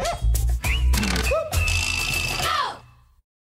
Woo!